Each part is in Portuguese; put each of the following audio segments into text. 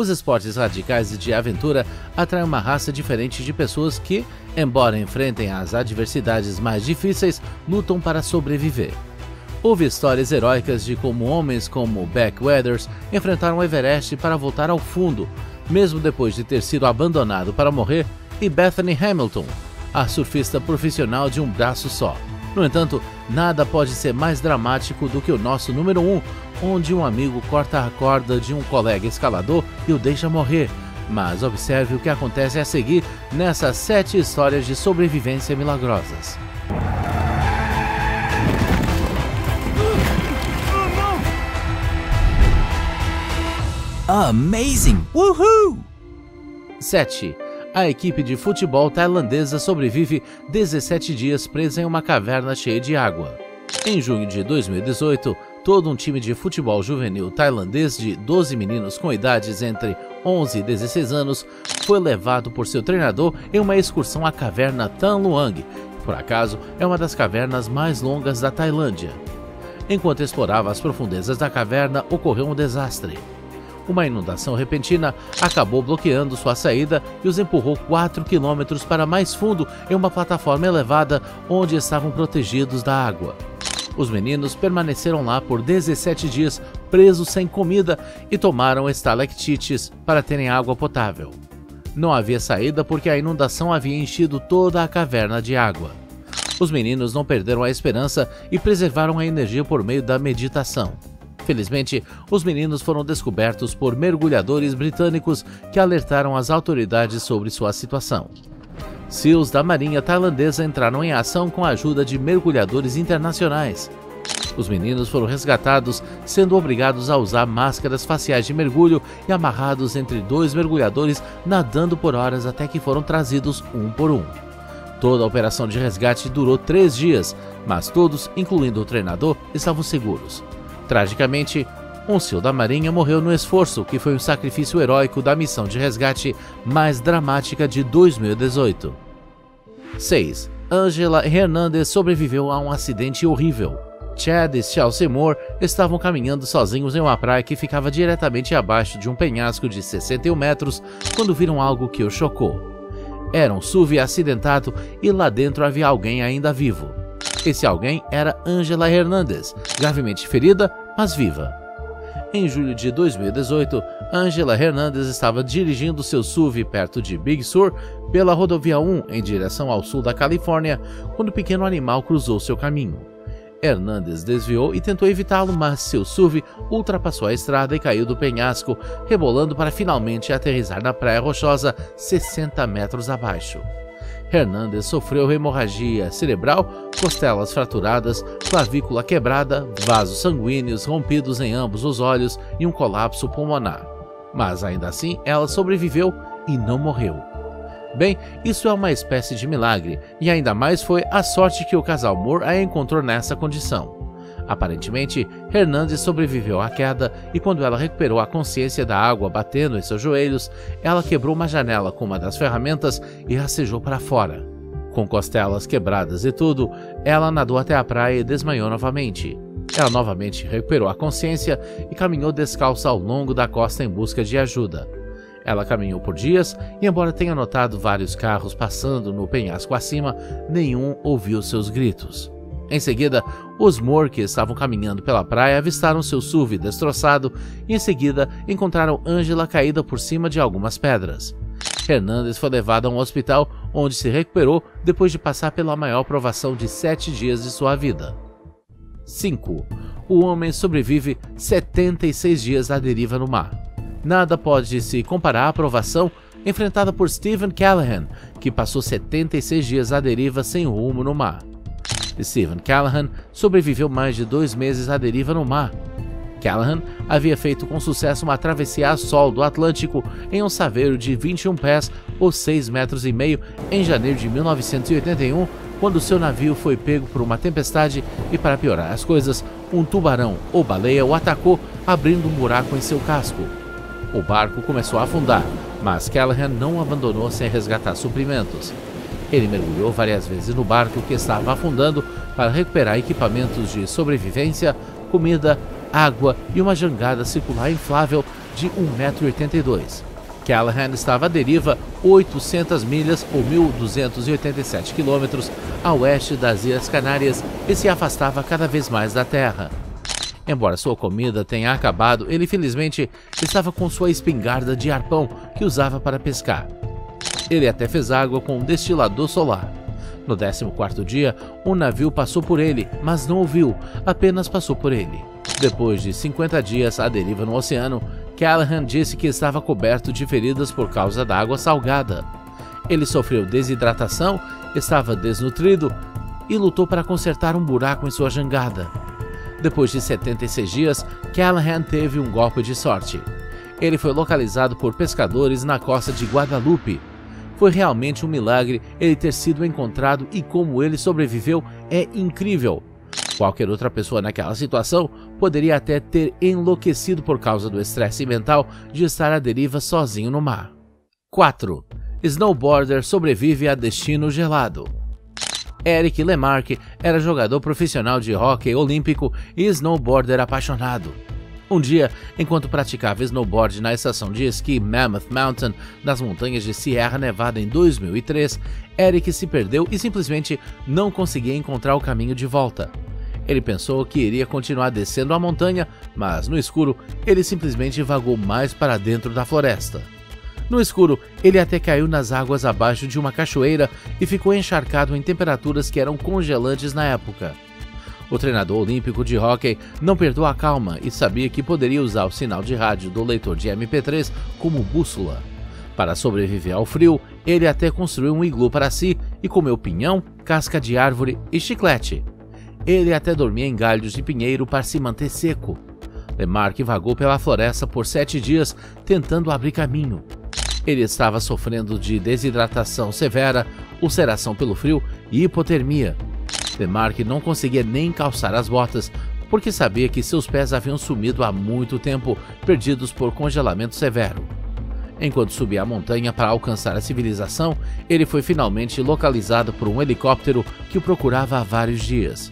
Os esportes radicais e de aventura atraem uma raça diferente de pessoas que, embora enfrentem as adversidades mais difíceis, lutam para sobreviver. Houve histórias heróicas de como homens como Beck Weathers enfrentaram o Everest para voltar ao fundo, mesmo depois de ter sido abandonado para morrer, e Bethany Hamilton, a surfista profissional de um braço só. No entanto, nada pode ser mais dramático do que o nosso número 1, um, onde um amigo corta a corda de um colega escalador e o deixa morrer. Mas observe o que acontece a seguir nessas sete histórias de sobrevivência milagrosas. Amazing! Woohoo! 7 a equipe de futebol tailandesa sobrevive 17 dias presa em uma caverna cheia de água. Em junho de 2018, todo um time de futebol juvenil tailandês de 12 meninos com idades entre 11 e 16 anos foi levado por seu treinador em uma excursão à caverna Tan Luang, que por acaso é uma das cavernas mais longas da Tailândia. Enquanto explorava as profundezas da caverna, ocorreu um desastre. Uma inundação repentina acabou bloqueando sua saída e os empurrou 4 quilômetros para mais fundo em uma plataforma elevada onde estavam protegidos da água. Os meninos permaneceram lá por 17 dias, presos sem comida, e tomaram estalactites para terem água potável. Não havia saída porque a inundação havia enchido toda a caverna de água. Os meninos não perderam a esperança e preservaram a energia por meio da meditação. Felizmente, os meninos foram descobertos por mergulhadores britânicos que alertaram as autoridades sobre sua situação. SEALs da Marinha Tailandesa entraram em ação com a ajuda de mergulhadores internacionais. Os meninos foram resgatados, sendo obrigados a usar máscaras faciais de mergulho e amarrados entre dois mergulhadores, nadando por horas até que foram trazidos um por um. Toda a operação de resgate durou três dias, mas todos, incluindo o treinador, estavam seguros. Tragicamente, SEAL da Marinha morreu no esforço, que foi um sacrifício heróico da missão de resgate mais dramática de 2018. 6. Angela Hernandez sobreviveu a um acidente horrível. Chad e Chelsea Moore estavam caminhando sozinhos em uma praia que ficava diretamente abaixo de um penhasco de 61 metros quando viram algo que os chocou. Era um SUV acidentado e lá dentro havia alguém ainda vivo. Esse alguém era Angela Hernandez, gravemente ferida, mas viva. Em julho de 2018, Angela Hernandez estava dirigindo seu SUV perto de Big Sur pela rodovia 1 em direção ao sul da Califórnia, quando o pequeno animal cruzou seu caminho. Hernandes desviou e tentou evitá-lo, mas seu SUV ultrapassou a estrada e caiu do penhasco, rebolando para finalmente aterrissar na praia rochosa 60 metros abaixo. Hernandes sofreu hemorragia cerebral, costelas fraturadas, clavícula quebrada, vasos sanguíneos rompidos em ambos os olhos e um colapso pulmonar. Mas ainda assim, ela sobreviveu e não morreu. Bem, isso é uma espécie de milagre, e ainda mais foi a sorte que o casal Moore a encontrou nessa condição. Aparentemente, Hernandes sobreviveu à queda e, quando ela recuperou a consciência da água batendo em seus joelhos, ela quebrou uma janela com uma das ferramentas e rastejou para fora. Com costelas quebradas e tudo, ela nadou até a praia e desmaiou novamente. Ela novamente recuperou a consciência e caminhou descalça ao longo da costa em busca de ajuda. Ela caminhou por dias e, embora tenha notado vários carros passando no penhasco acima, nenhum ouviu seus gritos. Em seguida, os Moore que estavam caminhando pela praia avistaram seu SUV destroçado e em seguida encontraram Angela caída por cima de algumas pedras. Hernandes foi levado a um hospital onde se recuperou depois de passar pela maior provação de sete dias de sua vida. 5. O homem sobrevive 76 dias à deriva no mar. Nada pode se comparar à provação enfrentada por Stephen Callahan, que passou 76 dias à deriva sem rumo no mar. Stephen Callahan sobreviveu mais de dois meses à deriva no mar. Callahan havia feito com sucesso uma travessia a sol do Atlântico em um saveiro de 21 pés ou 6 metros e meio em janeiro de 1981, quando seu navio foi pego por uma tempestade e, para piorar as coisas, um tubarão ou baleia o atacou, abrindo um buraco em seu casco. O barco começou a afundar, mas Callahan não abandonou sem resgatar suprimentos. Ele mergulhou várias vezes no barco que estava afundando para recuperar equipamentos de sobrevivência, comida, água e uma jangada circular inflável de 1,82m. Callahan estava à deriva 800 milhas ou 1.287 quilômetros a oeste das Ilhas Canárias e se afastava cada vez mais da terra. Embora sua comida tenha acabado, ele felizmente estava com sua espingarda de arpão que usava para pescar. Ele até fez água com um destilador solar. No 14º dia, um navio passou por ele, mas não o viu, apenas passou por ele. Depois de 50 dias à deriva no oceano, Callahan disse que estava coberto de feridas por causa da água salgada. Ele sofreu desidratação, estava desnutrido e lutou para consertar um buraco em sua jangada. Depois de 76 dias, Callahan teve um golpe de sorte. Ele foi localizado por pescadores na costa de Guadalupe. Foi realmente um milagre ele ter sido encontrado e como ele sobreviveu é incrível. Qualquer outra pessoa naquela situação poderia até ter enlouquecido por causa do estresse mental de estar à deriva sozinho no mar. 4. Snowboarder sobrevive a destino gelado. Eric Lemarque era jogador profissional de hóquei olímpico e snowboarder apaixonado. Um dia, enquanto praticava snowboard na estação de esqui Mammoth Mountain, nas montanhas de Sierra Nevada em 2003, Eric se perdeu e simplesmente não conseguia encontrar o caminho de volta. Ele pensou que iria continuar descendo a montanha, mas no escuro ele simplesmente vagou mais para dentro da floresta. No escuro, ele até caiu nas águas abaixo de uma cachoeira e ficou encharcado em temperaturas que eram congelantes na época. O treinador olímpico de hóquei não perdeu a calma e sabia que poderia usar o sinal de rádio do leitor de MP3 como bússola. Para sobreviver ao frio, ele até construiu um iglu para si e comeu pinhão, casca de árvore e chiclete. Ele até dormia em galhos de pinheiro para se manter seco. Lemarque vagou pela floresta por sete dias tentando abrir caminho. Ele estava sofrendo de desidratação severa, ulceração pelo frio e hipotermia. Lemarque não conseguia nem calçar as botas, porque sabia que seus pés haviam sumido há muito tempo, perdidos por congelamento severo. Enquanto subia a montanha para alcançar a civilização, ele foi finalmente localizado por um helicóptero que o procurava há vários dias.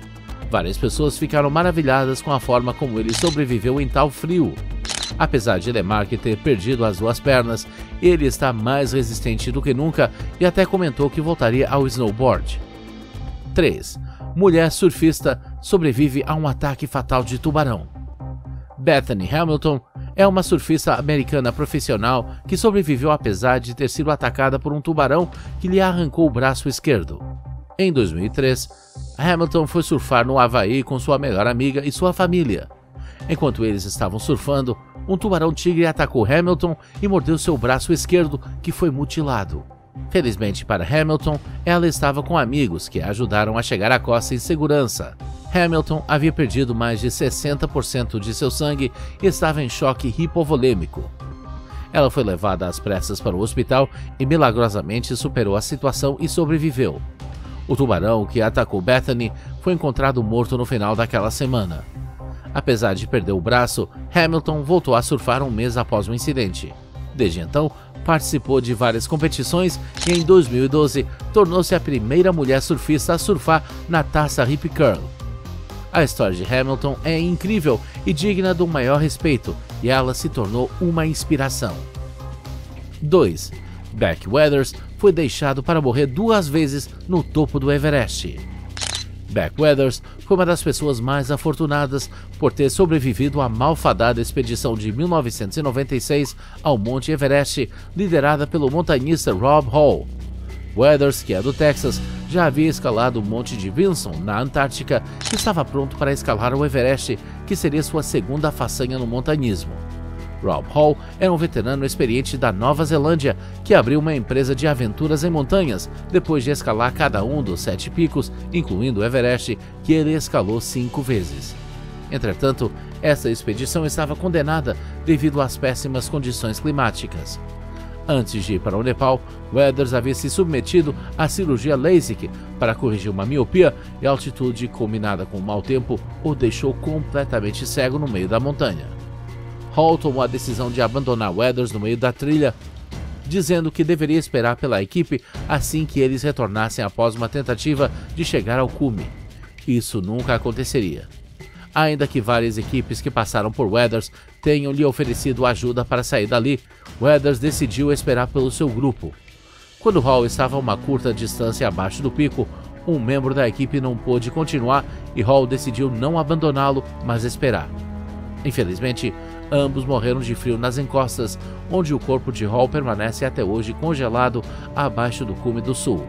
Várias pessoas ficaram maravilhadas com a forma como ele sobreviveu em tal frio. Apesar de Lemarque ter perdido as duas pernas, ele está mais resistente do que nunca e até comentou que voltaria ao snowboard. 3. Mulher surfista sobrevive a um ataque fatal de tubarão. Bethany Hamilton é uma surfista americana profissional que sobreviveu apesar de ter sido atacada por um tubarão que lhe arrancou o braço esquerdo. Em 2003, Hamilton foi surfar no Havaí com sua melhor amiga e sua família. Enquanto eles estavam surfando, um tubarão-tigre atacou Hamilton e mordeu seu braço esquerdo, que foi mutilado. Felizmente para Hamilton, ela estava com amigos que a ajudaram a chegar à costa em segurança. Hamilton havia perdido mais de 60% de seu sangue e estava em choque hipovolêmico. Ela foi levada às pressas para o hospital e milagrosamente superou a situação e sobreviveu. O tubarão que atacou Bethany foi encontrado morto no final daquela semana. Apesar de perder o braço, Hamilton voltou a surfar um mês após o incidente. Desde então, participou de várias competições e em 2012 tornou-se a primeira mulher surfista a surfar na taça Hip Curl. A história de Hamilton é incrível e digna do maior respeito, e ela se tornou uma inspiração. 2. Beck Weathers foi deixado para morrer duas vezes no topo do Everest. Beck Weathers foi uma das pessoas mais afortunadas por ter sobrevivido à malfadada expedição de 1996 ao Monte Everest, liderada pelo montanhista Rob Hall. Weathers, que é do Texas, já havia escalado o Monte de Vinson, na Antártica, e estava pronto para escalar o Everest, que seria sua segunda façanha no montanhismo. Rob Hall era um veterano experiente da Nova Zelândia que abriu uma empresa de aventuras em montanhas depois de escalar cada um dos sete picos, incluindo o Everest, que ele escalou cinco vezes. Entretanto, essa expedição estava condenada devido às péssimas condições climáticas. Antes de ir para o Nepal, Weathers havia se submetido à cirurgia LASIK para corrigir uma miopia e a altitude combinada com o mau tempo o deixou completamente cego no meio da montanha. Hall tomou a decisão de abandonar Weathers no meio da trilha, dizendo que deveria esperar pela equipe assim que eles retornassem após uma tentativa de chegar ao cume. Isso nunca aconteceria. Ainda que várias equipes que passaram por Weathers tenham lhe oferecido ajuda para sair dali, Weathers decidiu esperar pelo seu grupo. Quando Hall estava a uma curta distância abaixo do pico, um membro da equipe não pôde continuar e Hall decidiu não abandoná-lo, mas esperar. Infelizmente, ambos morreram de frio nas encostas, onde o corpo de Hall permanece até hoje congelado abaixo do cume do sul.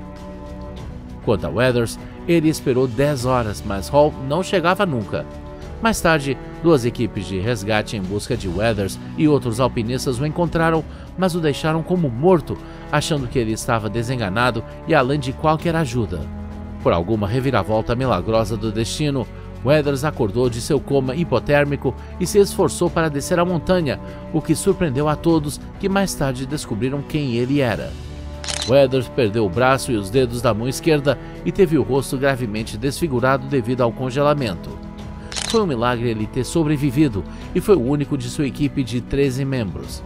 Quanto a Weathers, ele esperou 10 horas, mas Hall não chegava nunca. Mais tarde, duas equipes de resgate em busca de Weathers e outros alpinistas o encontraram, mas o deixaram como morto, achando que ele estava desenganado e além de qualquer ajuda. Por alguma reviravolta milagrosa do destino, Weathers acordou de seu coma hipotérmico e se esforçou para descer a montanha, o que surpreendeu a todos que mais tarde descobriram quem ele era. Weathers perdeu o braço e os dedos da mão esquerda e teve o rosto gravemente desfigurado devido ao congelamento. Foi um milagre ele ter sobrevivido e foi o único de sua equipe de 13 membros.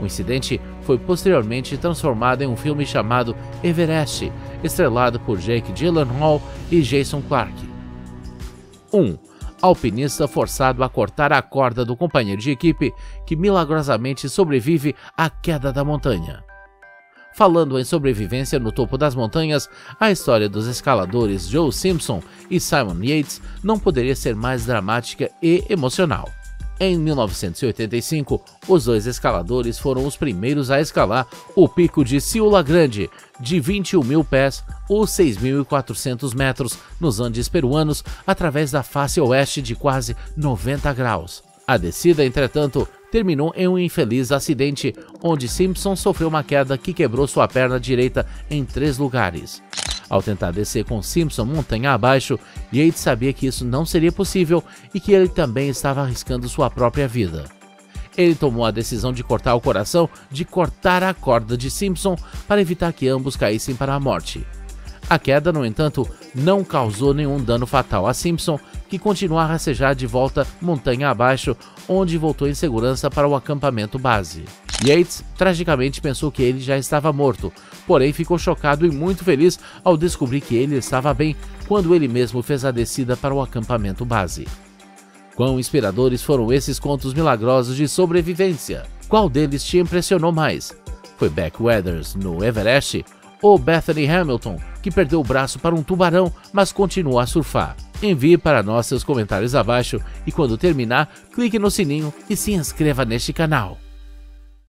O incidente foi posteriormente transformado em um filme chamado Everest, estrelado por Jake Gyllenhaal e Jason Clarke. 1. Alpinista forçado a cortar a corda do companheiro de equipe que milagrosamente sobrevive à queda da montanha. Falando em sobrevivência no topo das montanhas, a história dos escaladores Joe Simpson e Simon Yates não poderia ser mais dramática e emocional. Em 1985, os dois escaladores foram os primeiros a escalar o pico de Ciula Grande, de 21 mil pés ou 6.400 metros, nos Andes peruanos, através da face oeste de quase 90 graus. A descida, entretanto, terminou em um infeliz acidente, onde Simpson sofreu uma queda que quebrou sua perna direita em três lugares. Ao tentar descer com Simpson montanha abaixo, Yates sabia que isso não seria possível e que ele também estava arriscando sua própria vida. Ele tomou a decisão de cortar o coração, de cortar a corda de Simpson para evitar que ambos caíssem para a morte. A queda, no entanto, não causou nenhum dano fatal a Simpson, que continuou a rastejar de volta montanha abaixo, onde voltou em segurança para o acampamento base. Yates tragicamente pensou que ele já estava morto, porém ficou chocado e muito feliz ao descobrir que ele estava bem quando ele mesmo fez a descida para o acampamento base. Quão inspiradores foram esses contos milagrosos de sobrevivência? Qual deles te impressionou mais? Foi Beck Weathers no Everest ou Bethany Hamilton, que perdeu o braço para um tubarão, mas continuou a surfar. Envie para nós seus comentários abaixo e quando terminar, clique no sininho e se inscreva neste canal.